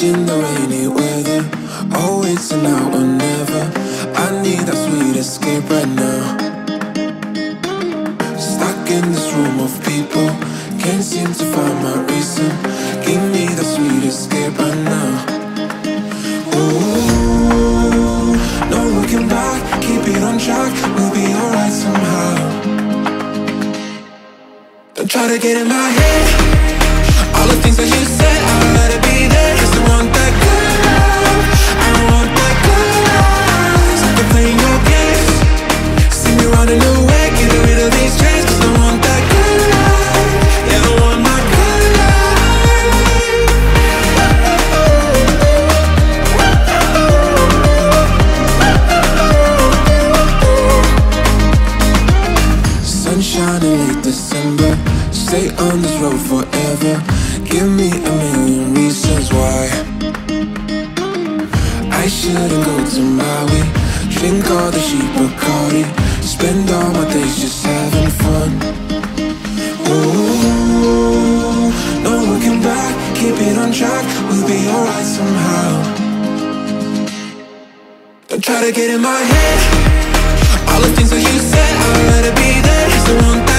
Watching the rainy weather, oh, always and now or never. I need that sweet escape right now. Stuck in this room of people, can't seem to find my reason. Give me that sweet escape right now. Ooh, no looking back, keep it on track, we'll be alright somehow. Don't try to get in my head. I shouldn't go to Maui. Drink all the cheap Bacardi. Spend all my days just having fun. Ooh, no looking back. Keep it on track. We'll be alright somehow. Don't try to get in my head. All the things that you said, I'd rather be there there. 'Cause I want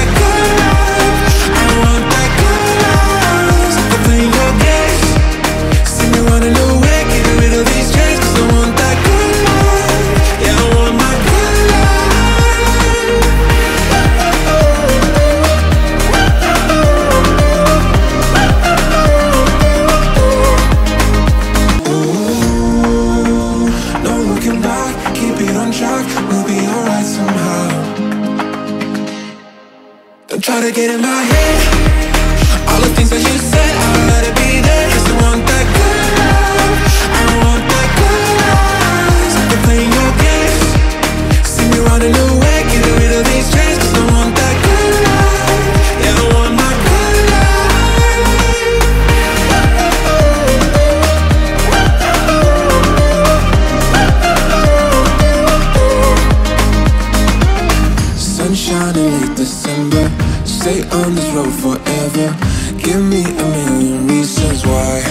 Stay on this road forever. Give me a million reasons why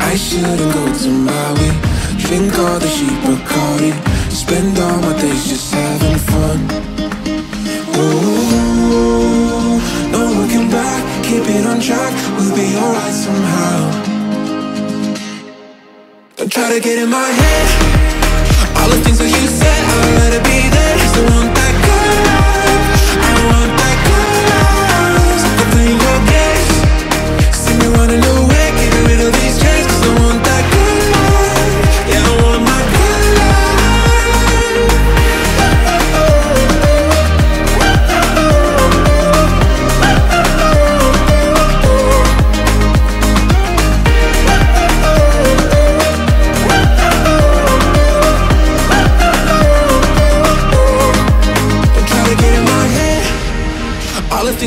I shouldn't go to Maui. Drink all the cheap Bacardi. Spend all my days just having fun. Ooh, no looking back. Keep it on track. We'll be alright somehow. Don't try to get in my head. All the things that you said,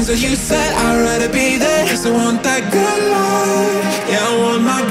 That you said, I'd rather be there. 'Cause I want that good life. Yeah, I want my